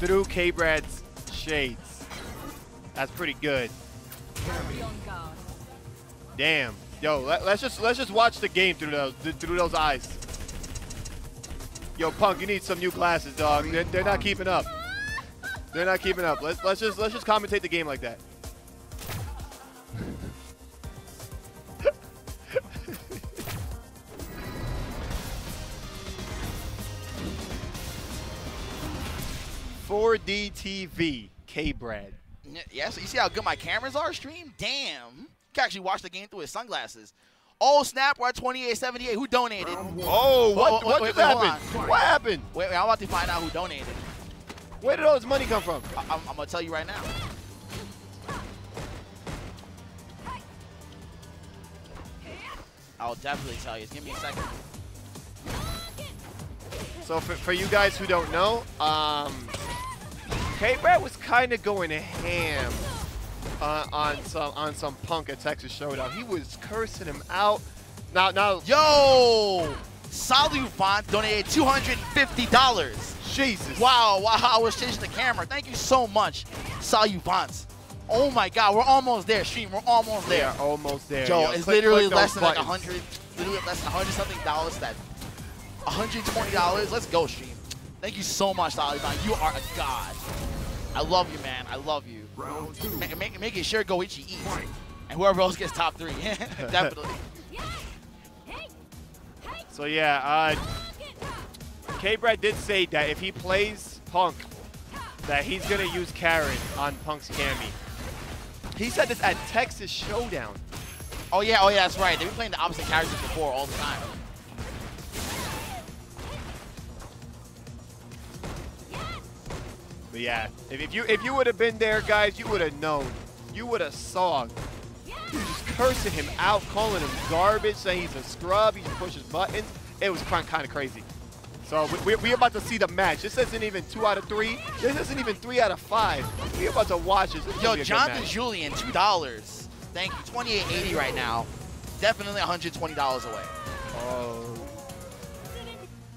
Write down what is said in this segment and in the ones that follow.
through K-Brad's shades. That's pretty good. Damn. Yo, let, us just let's just watch the game through those through those eyes. Yo, Punk, you need some new glasses, dog. They're, they're not keeping up. They're not keeping up. Let's let's just let's just commentate the game like that. Four D TV, K Brad. Yeah, so you see how good my cameras are, stream? Damn. You can actually watch the game through his sunglasses. Oh, snap, we're at 2878. Who donated? Oh, what, what wait, just wait, happened? What happened? Wait, wait, I'm about to find out who donated. Where did all this money come from? I, am going to tell you right now. I'll definitely tell you. Give me a second. So for, for you guys who don't know, um, K-Brad was kind of going ham uh, on some on some Punk at Texas Showdown. He was cursing him out. Now, now, yo, Salu donated two hundred fifty dollars. Jesus. Wow, wow, I was changing the camera. Thank you so much, Salu Oh my God, we're almost there, stream. We're almost there. We're almost there. Joe, yo, it's click, literally click less than buttons. like a hundred, literally less than a hundred something dollars. That hundred twenty dollars. Let's go, stream. Thank you so much, Salu You are a god. I love you, man. I love you. Round Make, make, making sure Goichi eats. And whoever else gets top three. Definitely. So yeah, uh, K-Brad did say that if he plays Punk, that he's going to use Karin on Punk's Cammy. He said this at Texas Showdown. Oh yeah, oh yeah, that's right. They've been playing the opposite characters before all the time. But yeah, if, if you if you would have been there, guys, you would have known. You would have saw. You just cursing him out, calling him garbage, saying he's a scrub, he just pushes buttons. It was kind of crazy. So we're we, we about to see the match. This isn't even two out of three. This isn't even three out of five. We're about to watch this. this Yo, Jonathan Julian, $2. Thank you. 28.80 right now. Definitely $120 away. Oh.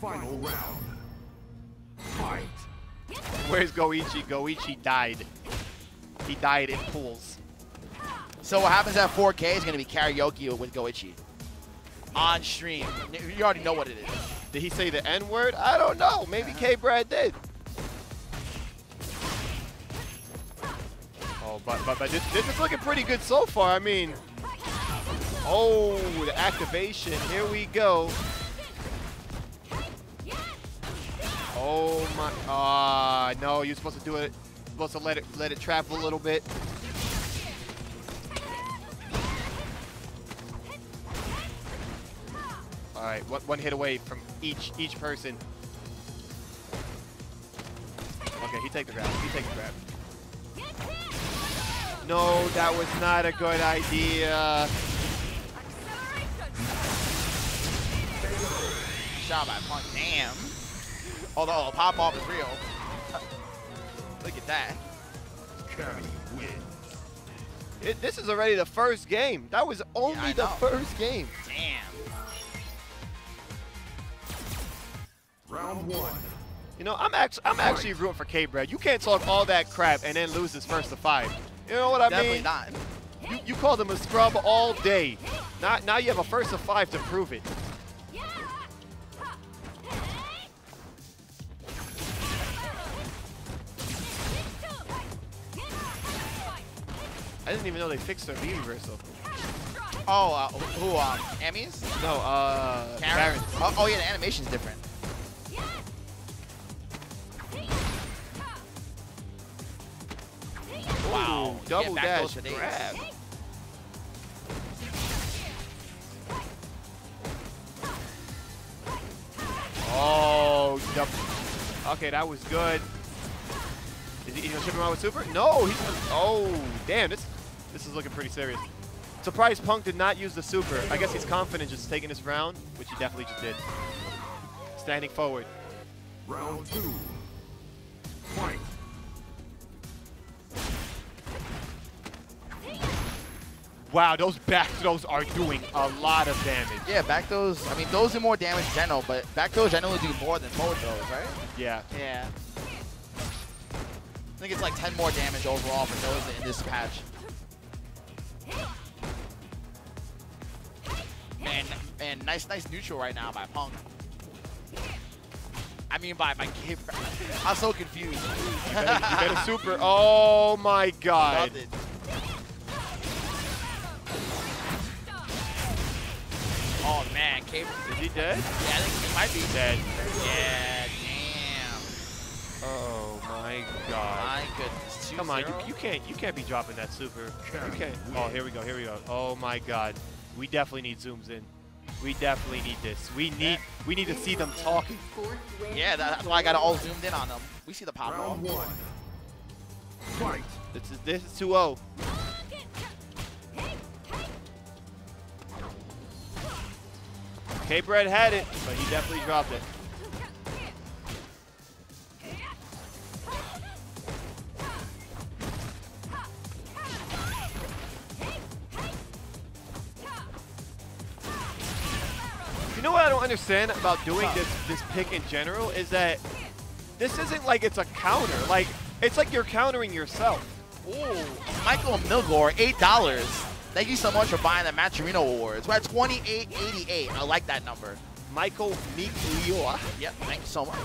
Final round. Where's Goichi? Goichi died. He died in pools. So what happens at 4K is going to be karaoke with Goichi. On stream. You already know what it is. Did he say the N-word? I don't know. Maybe K-Brad did. Oh, but, but, but this, this is looking pretty good so far. I mean, oh, the activation. Here we go. Oh my! Ah, uh, no! You're supposed to do it. You're supposed to let it let it travel a little bit. All right, one, one hit away from each each person. Okay, he take the grab. He take the grab. No, that was not a good idea. Shot by Punk. Damn. Although pop off is real. Look at that. wins. It, this is already the first game. That was only yeah, the first game. Damn. Round one. You know, I'm actually I'm actually rooting for K-Brad. You can't talk all that crap and then lose this first to five. You know what I Definitely mean? Definitely not. You, you called him a scrub all day. Now, now you have a first of five to prove it. I didn't even know they fixed their V reversal. Oh, uh, who, um, Emmys? No, uh, Karin. Oh, oh, yeah, the animation's different. Wow, Ooh, double yeah, dash grab. Oh, okay, that was good. Is he, he gonna ship him out with super? No, he's gonna, oh, damn, this this is looking pretty serious. Surprised Punk did not use the super. I guess he's confident just taking this round, which he definitely just did. Standing forward. Round two. Fight. Wow, those back throws are doing a lot of damage. Yeah, back throws, I mean, those do more damage general, but back throws generally do more than forward throws, right? Yeah. Yeah. I think it's like 10 more damage overall for Noza in this patch. Nice nice neutral right now by Punk. I mean by by Gabe. I'm so confused. You better, you better super. Oh my god. Loved. Oh man, Gabe. Is he dead? Yeah, I think he might be. Dead. Yeah, damn. Oh my god. My goodness. Come on, you, you can't you can't be dropping that super. You can't. Oh, here we go. Here we go. Oh my god. We definitely need zooms in. We definitely need this. We need we need to see them talking. Yeah, that's why I got it all zoomed in on them. We see the pop off. Round one. Fight. This is this is oh. 2-0. K-Brad had it, but he definitely dropped it. Know what I don't understand about doing this this pick in general is that this isn't like it's a counter. Like it's like you're countering yourself. Ooh, Michael Milgore, eight dollars. Thank you so much for buying the Maturino Awards. We're at 2888. I like that number. Michael Miglioa. Yep, thank you so much.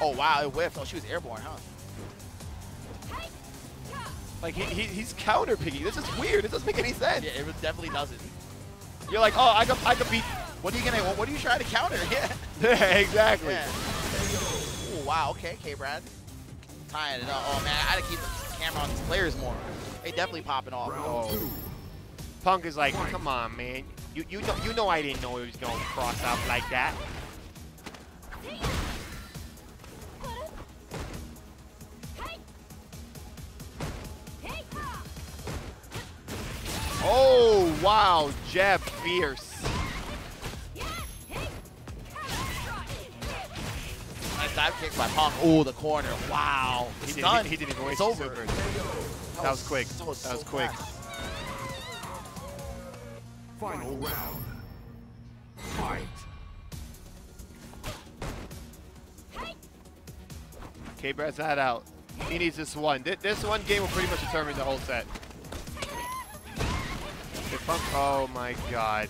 Oh wow, it whiffed. Oh, she was airborne, huh? Like he, he he's counter picking. This is weird. This doesn't make any sense. Yeah, it definitely doesn't. You're like, oh, I could I could beat. What are you gonna? What are you trying to counter? Yeah. exactly. yeah. Ooh, wow. Okay, K. Brad. Tying it up. Oh man, I gotta keep the camera on these players more. They definitely popping off. Oh. Punk is like, come on, man. You you know you know I didn't know he was gonna cross up like that. Oh wow, jab fierce. Dive kick by Punk. Ooh, the corner. Wow. He It's didn't, done. he, he didn't even waste it's his over. super. That was quick. That was, That was quick. Final round. Fight. K Brad's not out. He needs this one. Th- This one game will pretty much determine the whole set. If Punk, oh my god.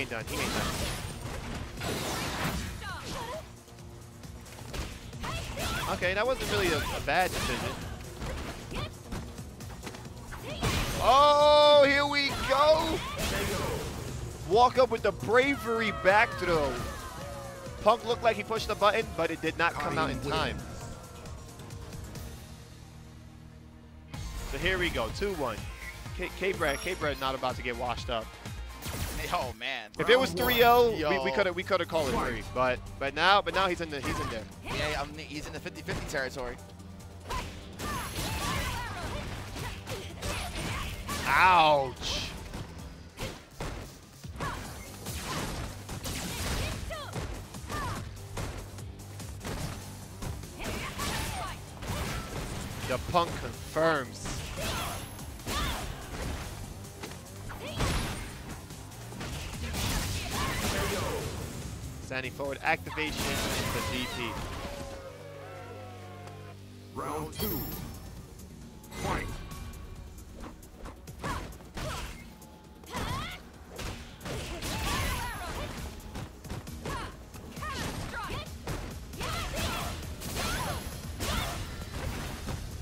Ain't done. He ain't done. Okay, that wasn't really a, a bad decision. Oh, here we go. Walk up with the bravery back throw. Punk looked like he pushed the button, but it did not come out in time. So here we go, 2-1. K- K-Brad, K-Brad not about to get washed up. Oh man. If it was 3-0, we, we could have we could have called it three. But but now but now he's in the he's in there. Yeah, I'm, he's in the 50-50 territory. Ouch. The punk confirms. Standing forward activation into DP. Round two. Fight.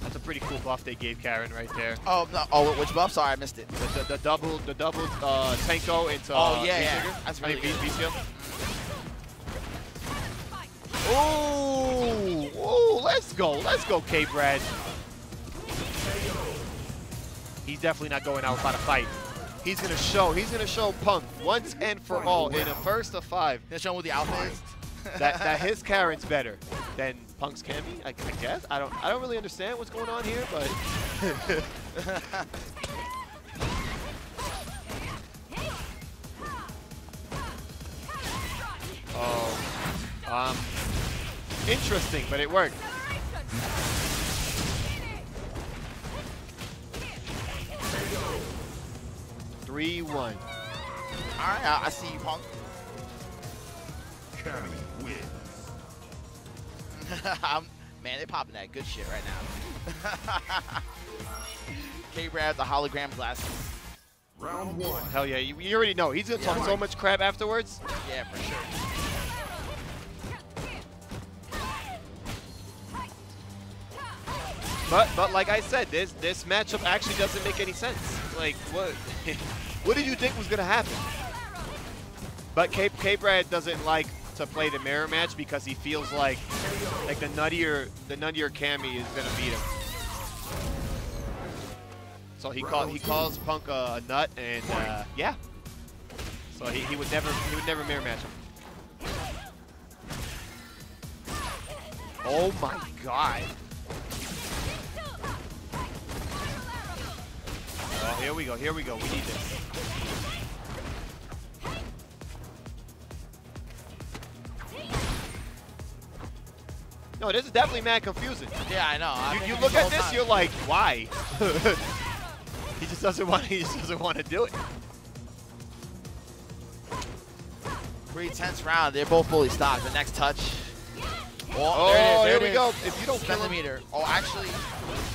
That's a pretty cool buff they gave Karin right there. Oh no. Oh, which buff? Sorry, I missed it. The, the, the double, the double uh, Tenko into Oh, uh, yeah, yeah. V-trigger. That's I mean, really V- good. Let's go, let's go, K Brad. He's definitely not going out without a fight. He's gonna show, he's gonna show Punk once and for all in a first of five Then show him what the outfit that, that his Karin's better than Punk's can be. I, I guess I don't, I don't really understand what's going on here, but oh, um, interesting, but it worked. Three one. All right, I, I see you, Punk. Cammy wins. man, they popping that good shit right now. K. Brad, the hologram glasses. Round one. Hell yeah, you, you already know he's gonna yeah. talk so much crap afterwards. Yeah, for sure. But but like I said, this this matchup actually doesn't make any sense. Like what what did you think was gonna happen? But K K Brad doesn't like to play the mirror match because he feels like like the nuttier the nuttier Cammy is gonna beat him. So he call he calls Punk a, a nut and uh, yeah. So he, he would never he would never mirror match him. Oh my god. Here we go, here we go. We need this. No, this is definitely mad confusing. Yeah, I know. I've You, you look at this, time. you're like, why? he just doesn't want. He just doesn't want to do it. Pretty tense round. They're both fully stocked. The next touch. Oh, there it oh, is, there here it we is. go. If you don't kill him, Centimeter. Oh, actually.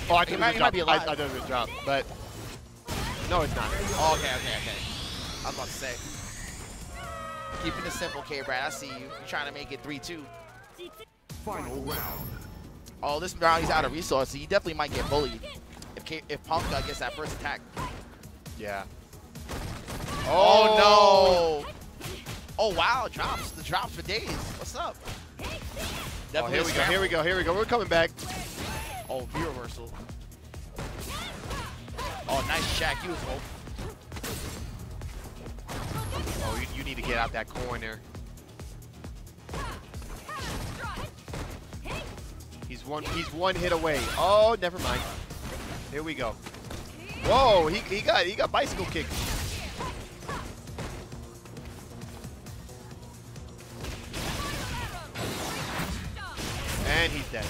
oh, I He think might- it he was might a be drop. I, alive. I thought it was a drop, but no, it's not. Oh, okay, okay, okay. I was about to say. Keeping it simple, K-Brad. I see you. You're trying to make it 3-2. Final round. Oh, this round he's out of resources. He definitely might get bullied if K if Punk uh, gets that first attack. Yeah. Oh, no! Oh wow, drops the drops for days. What's up? Oh, here we go. Here we go. Here we go. We're coming back. Oh, V reversal. Oh, nice check. You was hope. Oh, you, you need to get out that corner. He's one. He's one hit away. Oh, never mind. Here we go. Whoa, he, he got he got bicycle kick. And he's dead.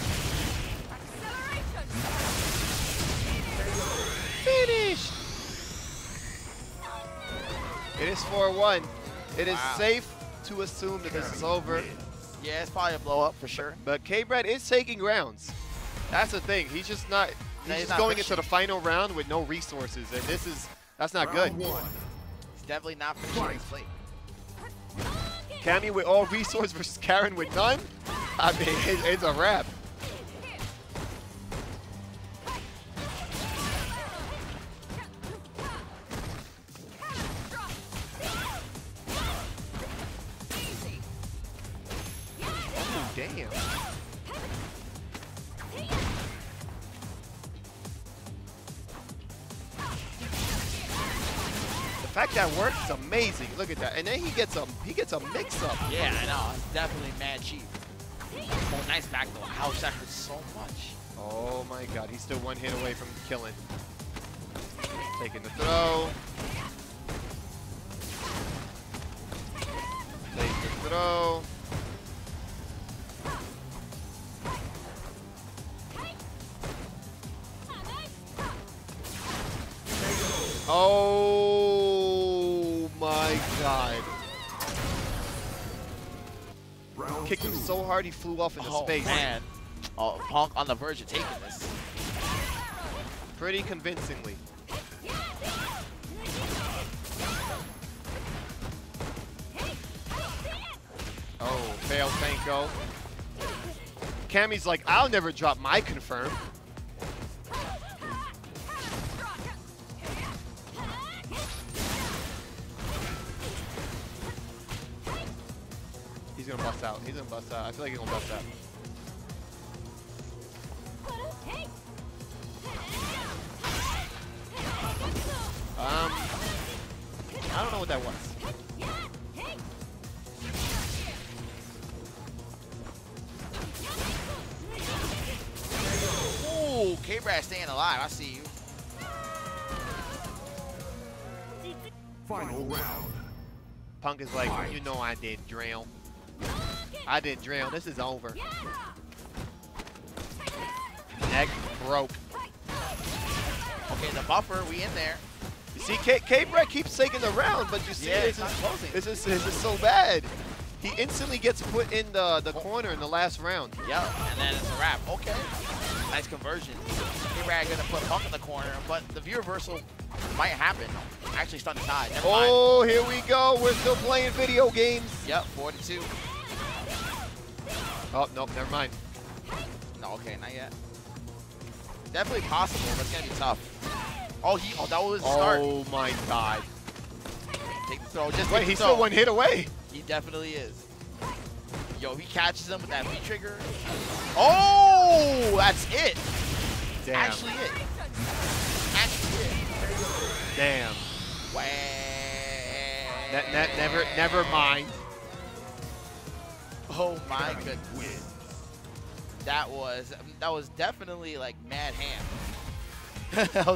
It is 4-1. It is Wow. safe to assume that this is over. Yeah, it's probably a blow up for sure. But K-Brad is taking rounds. That's the thing. He's just not. He's, No, he's just not going finishing. into the final round with no resources, and this is that's not good. Round one. He's definitely not finishing his plate. Cammy with all resource versus Karin with none. I mean, it, it's a wrap. Damn. The fact that works is amazing. Look at that. And then he gets a he gets a mix up. Yeah, I know. It's definitely mad cheap. Oh, nice back though. Ouch, that hurts so much. Oh my god, he's still one hit away from killing. Taking the throw. Take the throw. Kicked two. him so hard he flew off into oh space. man. Oh, Punk on the verge of taking this. Pretty convincingly. Oh, fail Fanko. Cammy's like, I'll never drop my confirm. Bust out. He's gonna bust out. I feel like he's gonna bust out. Um, I don't know what that was. Ooh, K-Brad staying alive. I see you. Final round. Punk is like, you know I did drill. I did drill. This is over. Neck broke. Okay, the buffer, we in there. You see, K, K Brad keeps taking the round, but you see, Yeah, this, it's is, closing. this, is, this is so bad. He instantly gets put in the, the corner in the last round. Yep, and then it's a wrap. Okay. Nice conversion. K-Brad gonna put Punk in the corner, but the V reversal might happen. Actually stunned his eye. Never mind. Oh, here we go. We're still playing video games. Yep, 42. Oh, nope, never mind. No, okay, not yet. Definitely possible, but it's gonna be tough. Oh, he. Oh, that was the start. Oh my god. Take the throw. Just Wait, he's throw. still one hit away. He definitely is. Yo, he catches him with that V trigger. Oh, that's it. Damn. Actually it. Actually it. Damn. Wow. Ne- ne- never, never mind. Oh my goodness. That was that was definitely like mad ham. that was